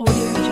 Audio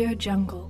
Audio Jungle.